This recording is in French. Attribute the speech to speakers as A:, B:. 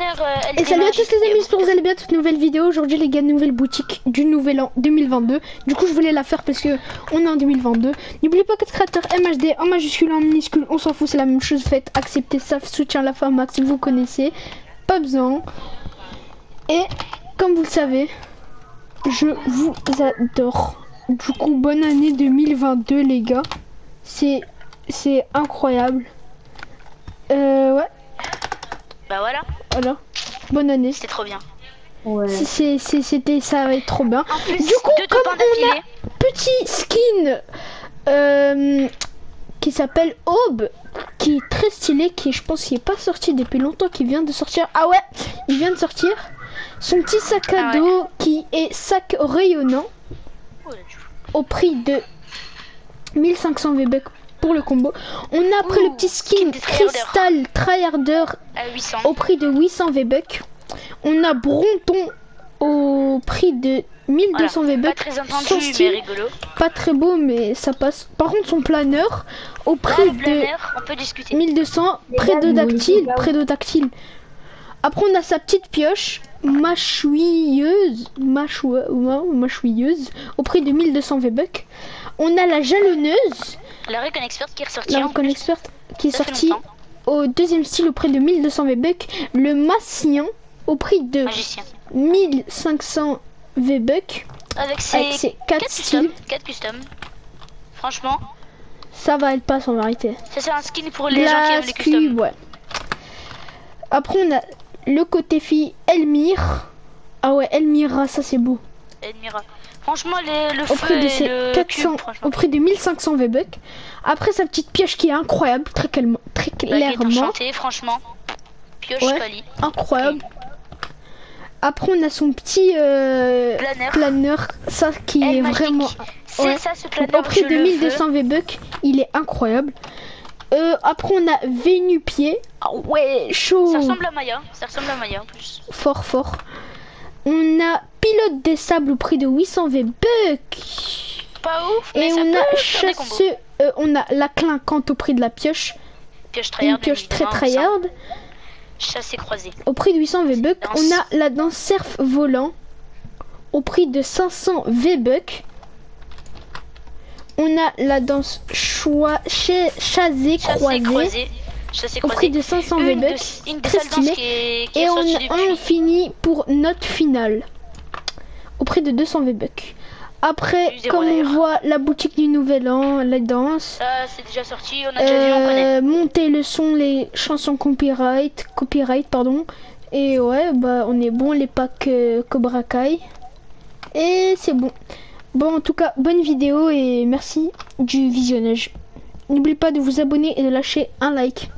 A: euh,
B: Et salut à tous les amis, j'espère que vous allez bien, toute nouvelle vidéo. Aujourd'hui les gars, nouvelle boutique du nouvel an 2022. Du coup je voulais la faire parce que on est en 2022. N'oubliez pas que créateur MHD en majuscule, en minuscule, on s'en fout, c'est la même chose. Faites accepter ça, soutien la femme max, vous connaissez. Pas besoin. Et comme vous le savez, je vous adore. Du coup, bonne année 2022 les gars. C'est c'est incroyable. Euh ouais,
A: Bah voilà,
B: voilà. Bonne année.
A: c'était trop bien.
C: Ouais.
B: C'était ça va être trop bien.
A: En plus,
B: Du coup,
A: deux
B: comme on a petit skin euh, qui s'appelle Aube, qui est très stylé, qui je pense qui est pas sorti depuis longtemps, qui vient de sortir. Ah ouais, il vient de sortir. Son petit sac à
A: Ah ouais.
B: dos qui est sac rayonnant au prix de 1500 V-Bucks pour le combo. On a
A: Ouh,
B: le petit skin. Crystal Tryharder
A: À 800.
B: au prix de 800 V-Bucks. On a Bronton au prix de 1200
A: Voilà. Pas
B: V-Bucks.
A: très entendu, mais
B: style,
A: rigolo.
B: pas très beau, mais ça passe. Par contre, son planeur au
A: Ah,
B: prix de
A: planeur, on peut discuter.
B: 1200
C: Les gars, vous
B: prédodactyle.
C: pas
B: Prédodactyle. Après, on a sa petite pioche mâchouilleuse, mâchouilleuse au prix de 1200 V-Bucks. On a la jalonneuse,
A: La Recon Expert qui est ressortie.
B: la Recon. Expert, qui est sortie au deuxième style au prix de 1200 V-Bucks. Le massien au prix de
A: Magicien.
B: 1500 V-Bucks.
A: Avec ses
B: Avec ses 4
A: 4
B: styles.
A: custom. 4 custom. Franchement,
B: Ça va, elle passe en vérité.
A: ça c'est un skin pour les gens qui aiment les
B: cube, ouais. Après, on a le côté fille Elmire. Ah ouais, Elmira, ça c'est beau.
A: Franchement, les- le
B: Au
A: feu
B: prix de
A: et
B: ses
A: le
B: 400,
A: cube, franchement.
B: au prix de 1500 V-Bucks. Après, sa petite pioche qui est incroyable, très, calme, très
A: Baguette
B: clairement.
A: franchement. Pioche
B: Ouais. Incroyable. Après, on a son petit euh,
A: Planeur.
B: planeur, ça qui
A: Elle
B: est
A: magique.
B: vraiment
A: C'est
B: ouais.
A: ça ce planeur.
B: au prix de
A: le veux.
B: 1200 V-Bucks. Il est incroyable. Euh, après, on a Vénupied. Ah ouais, chaud.
A: Ça ressemble à Maya. Ça ressemble à Maya en plus.
B: Fort, fort. On a Pilote des sables au prix de 800 V-Bucks.
A: Pas ouf, mais
B: Et
A: ça
B: on
A: peut
B: a chasseux, euh, on a la clinquante au prix de la pioche.
A: Pioche
B: Une pioche très tryhard.
A: ça. Chassé croisé.
B: Au prix de 800 V-Bucks. On a la danse surf volant au prix de 500 V-Bucks. On a la danse choix chasé
A: Chassé
B: croisé.
A: Chassé
B: au prix de 500
A: Une, de,
B: V-Bucks.
A: une des
B: Très
A: qui est, qui
B: Et on, finit pour notre finale au prix de 200 V-Bucks. Après,
A: Plus zéro,
B: comme on voit la boutique du Nouvel An, la danse,
A: Ça, c'est déjà sorti. On a déjà vu, on
B: euh, monter le son, les chansons copyright, copyright pardon. Et ouais, bah on est bon les packs euh, Cobra Kai. Et c'est bon. Bon, en tout cas, bonne vidéo et merci du visionnage. N'oubliez pas de vous abonner et de lâcher un like.